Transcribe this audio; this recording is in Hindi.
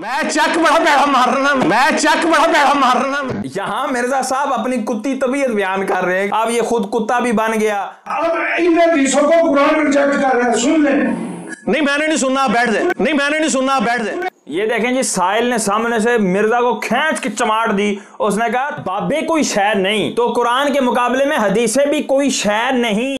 मैं चक बड़ा पैड़ा मार रहा मैं चक बड़ा पैड़ा मार रहा यहाँ मिर्ज़ा साहब अपनी कुत्ती तबीयत बयान कर रहे हैं। अब ये खुद कुत्ता भी बन गया। अब इन हदीसों को कुरान रिजेक्ट कर रहे हैं। सुन ले। नहीं मैंने नहीं सुनना बैठ दे नहीं मैंने नहीं सुनना बैठ दे ये देखें जी साहिल ने सामने से मिर्ज़ा को खींच के चमाट दी। उसने कहा बाबे कोई शहर नहीं। तो कुरान के मुकाबले में हदीसें भी कोई शहर नहीं।